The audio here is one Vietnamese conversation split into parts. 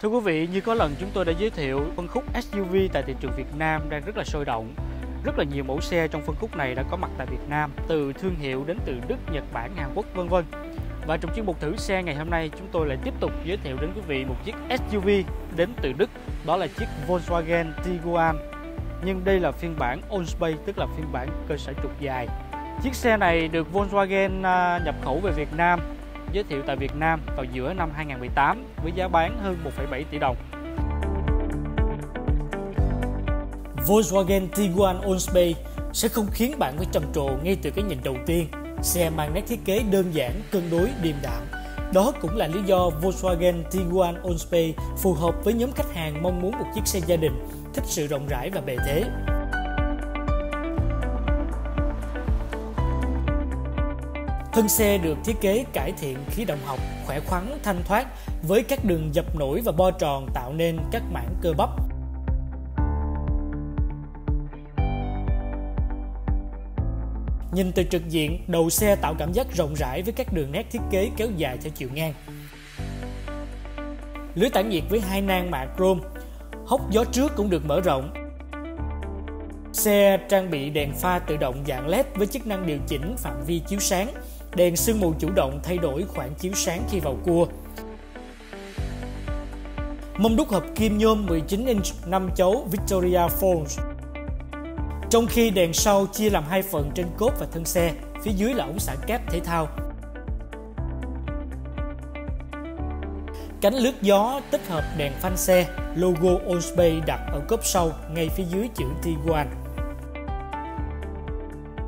Thưa quý vị, như có lần chúng tôi đã giới thiệu, phân khúc SUV tại thị trường Việt Nam đang rất là sôi động. Rất là nhiều mẫu xe trong phân khúc này đã có mặt tại Việt Nam, từ thương hiệu đến từ Đức, Nhật Bản, Hàn Quốc vân vân. Và trong chuyên mục thử xe ngày hôm nay, chúng tôi lại tiếp tục giới thiệu đến quý vị một chiếc SUV đến từ Đức, đó là chiếc Volkswagen Tiguan. Nhưng đây là phiên bản All Space, tức là phiên bản cơ sở trục dài. Chiếc xe này được Volkswagen à, nhập khẩu về Việt Nam giới thiệu tại Việt Nam vào giữa năm 2018 với giá bán hơn 1,7 tỷ đồng. Volkswagen Tiguan On-Space sẽ không khiến bạn phải trầm trồ ngay từ cái nhìn đầu tiên. Xe mang nét thiết kế đơn giản, cân đối, điềm đạm. Đó cũng là lý do Volkswagen Tiguan On-Space phù hợp với nhóm khách hàng mong muốn một chiếc xe gia đình, thích sự rộng rãi và bề thế. Thân xe được thiết kế cải thiện khí động học, khỏe khoắn, thanh thoát với các đường dập nổi và bo tròn tạo nên các mảng cơ bắp. Nhìn từ trực diện, đầu xe tạo cảm giác rộng rãi với các đường nét thiết kế kéo dài theo chiều ngang. Lưới tản nhiệt với hai nang mạ chrome, hốc gió trước cũng được mở rộng, Xe trang bị đèn pha tự động dạng LED với chức năng điều chỉnh phạm vi chiếu sáng, Đèn sương mù chủ động thay đổi khoảng chiếu sáng khi vào cua. Mâm đúc hợp kim nhôm 19 inch 5 chấu Victoria Falls. Trong khi đèn sau chia làm hai phần trên cốp và thân xe, phía dưới là ống xả kép thể thao. Cánh lướt gió tích hợp đèn phanh xe, logo Allspace đặt ở cốp sau ngay phía dưới chữ Tiguan.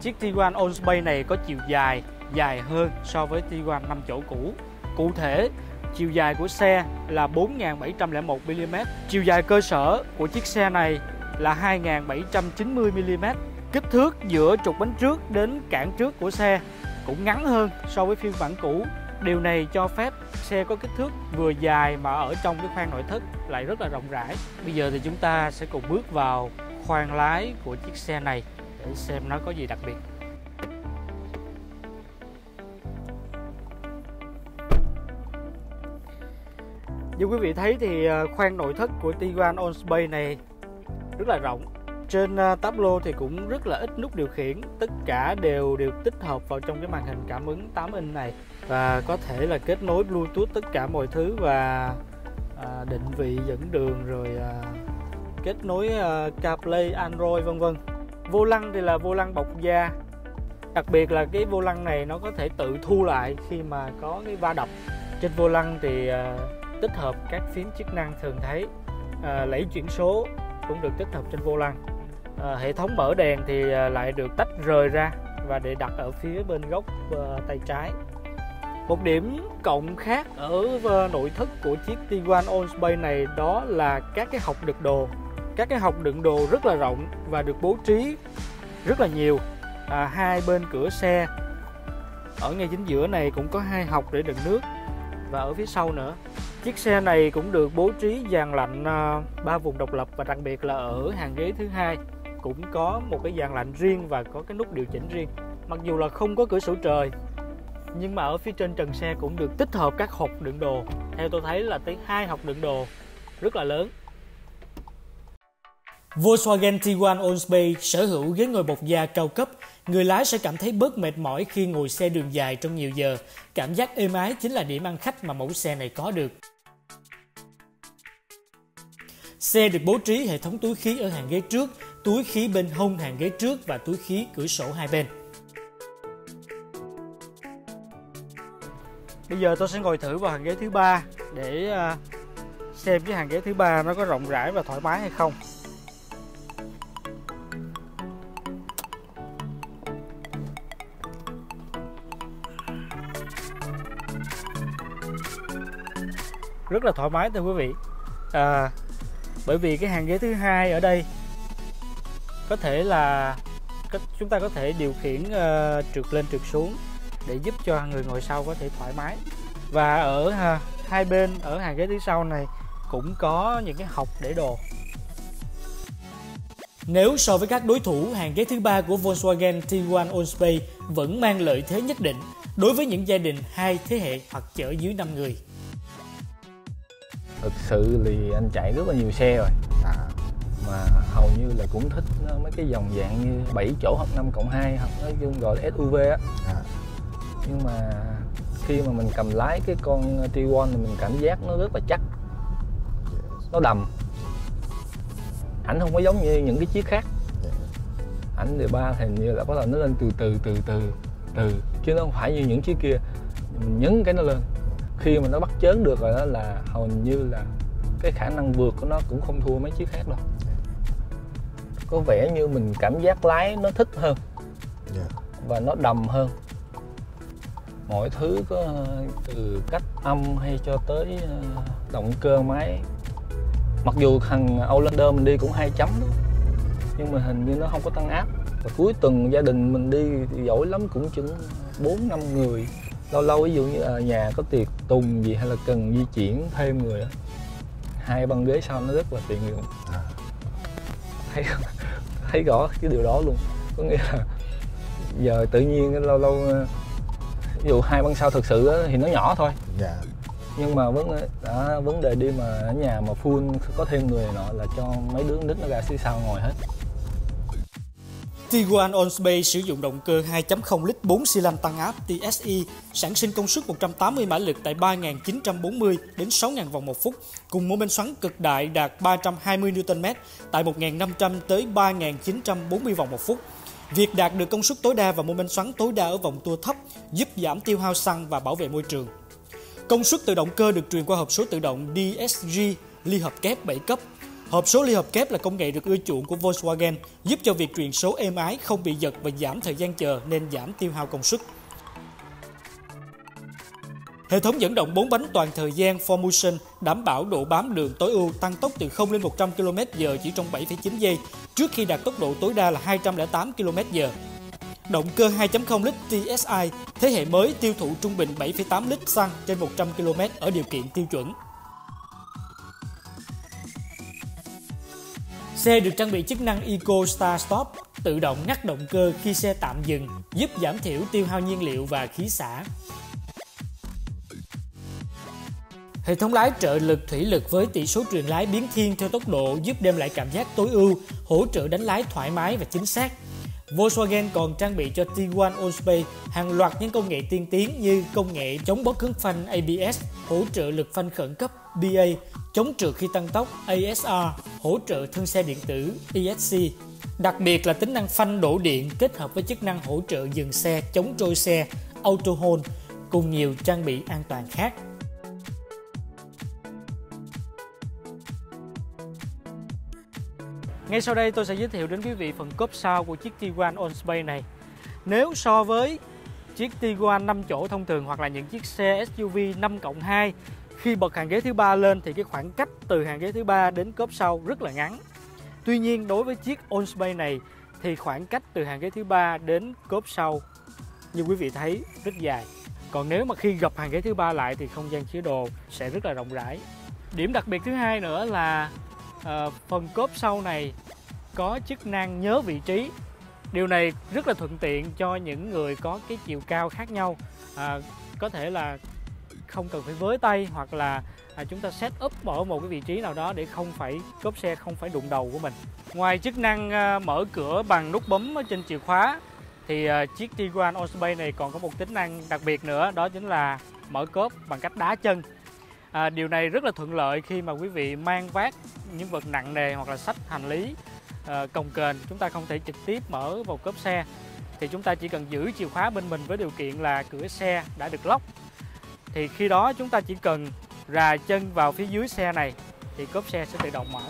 Chiếc Tiguan Allspace này có chiều dài dài hơn so với Tiguan 5 chỗ cũ. Cụ thể, chiều dài của xe là 4.701mm, chiều dài cơ sở của chiếc xe này là 2.790mm. Kích thước giữa trục bánh trước đến cản trước của xe cũng ngắn hơn so với phiên bản cũ. Điều này cho phép xe có kích thước vừa dài mà ở trong cái khoang nội thất lại rất là rộng rãi. Bây giờ thì chúng ta sẽ cùng bước vào khoang lái của chiếc xe này để xem nó có gì đặc biệt. Như quý vị thấy thì à, khoang nội thất của Tiguan On Space này rất là rộng. Trên tablo táp lô thì cũng rất là ít nút điều khiển, tất cả đều đều tích hợp vào trong cái màn hình cảm ứng 8 inch này và có thể là kết nối Bluetooth tất cả mọi thứ và à, định vị dẫn đường rồi à, kết nối à, CarPlay, Android vân vân. Vô lăng thì là vô lăng bọc da. Đặc biệt là cái vô lăng này nó có thể tự thu lại khi mà có cái va đập. Trên vô lăng thì à, tích hợp các phím chức năng thường thấy. À, lẫy chuyển số cũng được tích hợp trên vô lăng. À, hệ thống mở đèn thì à, lại được tách rời ra và để đặt ở phía bên góc à, tay trái. Một điểm cộng khác ở à, nội thất của chiếc Tiguan Allspace Space này đó là các cái hộc đựng đồ. Các cái hộc đựng đồ rất là rộng và được bố trí rất là nhiều. À, hai bên cửa xe. Ở ngay chính giữa này cũng có hai hộc để đựng nước và ở phía sau nữa. Chiếc xe này cũng được bố trí dàn lạnh à, ba vùng độc lập và đặc biệt là ở hàng ghế thứ hai cũng có một cái dàn lạnh riêng và có cái nút điều chỉnh riêng. Mặc dù là không có cửa sổ trời nhưng mà ở phía trên trần xe cũng được tích hợp các hộp đựng đồ. Theo tôi thấy là tới hai hộp đựng đồ rất là lớn. Volkswagen Tiguan Allspace sở hữu ghế ngồi bọc da cao cấp, người lái sẽ cảm thấy bớt mệt mỏi khi ngồi xe đường dài trong nhiều giờ. Cảm giác êm ái chính là điểm ăn khách mà mẫu xe này có được. Xe được bố trí hệ thống túi khí ở hàng ghế trước, túi khí bên hông hàng ghế trước và túi khí cửa sổ hai bên. Bây giờ tôi sẽ ngồi thử vào hàng ghế thứ ba để à, xem cái hàng ghế thứ ba nó có rộng rãi và thoải mái hay không. rất là thoải mái thưa quý vị à, bởi vì cái hàng ghế thứ hai ở đây có thể là chúng ta có thể điều khiển uh, trượt lên trượt xuống để giúp cho người ngồi sau có thể thoải mái và ở uh, hai bên ở hàng ghế thứ sau này cũng có những cái hộc để đồ nếu so với các đối thủ, hàng ghế thứ ba của Volkswagen Tiguan Allspace vẫn mang lợi thế nhất định đối với những gia đình hai thế hệ hoặc chở dưới 5 người thực sự thì anh chạy rất là nhiều xe rồi. À. mà hầu như là cũng thích mấy cái dòng dạng như 7 chỗ hoặc 5 cộng 2 hoặc nói chung gọi là SUV á. À. nhưng mà khi mà mình cầm lái cái con T1 thì mình cảm giác nó rất là chắc. Nó đầm. Ảnh không có giống như những cái chiếc khác. Ảnh đề ba thì như là bắt đầu nó lên từ từ từ từ từ. Chứ nó không phải như những chiếc kia. Mình nhấn cái nó lên khi mà nó bắt chớn được rồi đó là hầu như là cái khả năng vượt của nó cũng không thua mấy chiếc khác đâu. Có vẻ như mình cảm giác lái nó thích hơn. Và nó đầm hơn. Mọi thứ có từ cách âm hay cho tới ờ, động cơ máy. Mặc dù thằng Outlander mình đi cũng hai chấm đó. Nhưng mà hình như nó không có tăng áp. Và cuối tuần gia đình mình đi thì giỏi lắm cũng chừng bốn năm người lâu lâu ví dụ như ở nhà có tiệc tùng gì hay là cần di chuyển thêm người đó hai băng ghế sau nó rất là tiện dụng à. thấy thấy rõ cái điều đó luôn có nghĩa là giờ tự nhiên lâu lâu ví dụ hai băng sau thực sự thì nó nhỏ thôi dạ. nhưng mà vấn đã vấn đề đi mà ở nhà mà full có thêm người nọ là cho mấy đứa nít nó ra phía sau ngồi hết Tiguan Onspace sử dụng động cơ 2.0 lít 4 xi lanh tăng áp TSI, sản sinh công suất 180 mã lực tại 3.940 đến 6.000 vòng một phút, cùng mô men xoắn cực đại đạt 320 Nm tại 1.500 tới 3.940 vòng một phút. Việc đạt được công suất tối đa và mô men xoắn tối đa ở vòng tua thấp giúp giảm tiêu hao xăng và bảo vệ môi trường. Công suất từ động cơ được truyền qua hộp số tự động DSG ly hợp kép 7 cấp Hộp số ly hợp kép là công nghệ được ưa chuộng của Volkswagen, giúp cho việc truyền số êm ái không bị giật và giảm thời gian chờ nên giảm tiêu hao công suất. Hệ thống dẫn động 4 bánh toàn thời gian Formotion đảm bảo độ bám đường tối ưu tăng tốc từ 0 lên 100 km/h chỉ trong 7,9 giây, trước khi đạt tốc độ tối đa là 208 km/h. Động cơ 2.0 lít TSI thế hệ mới tiêu thụ trung bình 7,8 lít xăng trên 100 km ở điều kiện tiêu chuẩn. Xe được trang bị chức năng Eco Start Stop, tự động ngắt động cơ khi xe tạm dừng, giúp giảm thiểu tiêu hao nhiên liệu và khí xả. Hệ thống lái trợ lực thủy lực với tỷ số truyền lái biến thiên theo tốc độ giúp đem lại cảm giác tối ưu, hỗ trợ đánh lái thoải mái và chính xác. Volkswagen còn trang bị cho Tiguan Allspace hàng loạt những công nghệ tiên tiến như công nghệ chống bó cứng phanh ABS, hỗ trợ lực phanh khẩn cấp BA, chống trượt khi tăng tốc ASR, hỗ trợ thân xe điện tử ESC. Đặc biệt là tính năng phanh đổ điện kết hợp với chức năng hỗ trợ dừng xe, chống trôi xe, auto hold cùng nhiều trang bị an toàn khác. Ngay sau đây tôi sẽ giới thiệu đến quý vị phần cốp sau của chiếc Tiguan OnSpace này. Nếu so với chiếc Tiguan 5 chỗ thông thường hoặc là những chiếc xe SUV 5 cộng 2 khi bật hàng ghế thứ ba lên thì cái khoảng cách từ hàng ghế thứ ba đến cốp sau rất là ngắn. Tuy nhiên đối với chiếc Oldsmobile này thì khoảng cách từ hàng ghế thứ ba đến cốp sau như quý vị thấy rất dài. Còn nếu mà khi gập hàng ghế thứ ba lại thì không gian chứa đồ sẽ rất là rộng rãi. Điểm đặc biệt thứ hai nữa là uh, phần cốp sau này có chức năng nhớ vị trí điều này rất là thuận tiện cho những người có cái chiều cao khác nhau à, có thể là không cần phải với tay hoặc là à, chúng ta set up ở một cái vị trí nào đó để không phải cốp xe không phải đụng đầu của mình. Ngoài chức năng à, mở cửa bằng nút bấm ở trên chìa khóa thì à, chiếc Tiguan Osprey này còn có một tính năng đặc biệt nữa đó chính là mở cốp bằng cách đá chân. À, điều này rất là thuận lợi khi mà quý vị mang vác những vật nặng nề hoặc là sách hành lý à, cồng kềnh. Chúng ta không thể trực tiếp mở vào cốp xe. Thì chúng ta chỉ cần giữ chìa khóa bên mình với điều kiện là cửa xe đã được lock thì khi đó chúng ta chỉ cần rà chân vào phía dưới xe này thì cốp xe sẽ tự động mở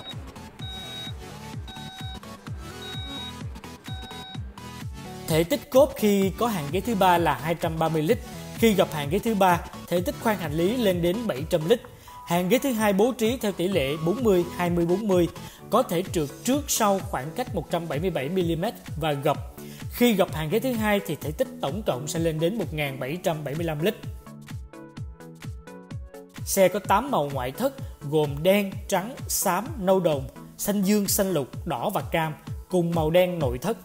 Thể tích cốp khi có hàng ghế thứ ba là 230 lít, khi gặp hàng ghế thứ ba, thể tích khoang hành lý lên đến 700 lít. Hàng ghế thứ hai bố trí theo tỷ lệ 40 20 40, có thể trượt trước sau khoảng cách 177 mm và gập. Khi gặp hàng ghế thứ hai thì thể tích tổng cộng sẽ lên đến 1775 lít. Xe có 8 màu ngoại thất gồm đen, trắng, xám, nâu đồng, xanh dương, xanh lục, đỏ và cam cùng màu đen nội thất.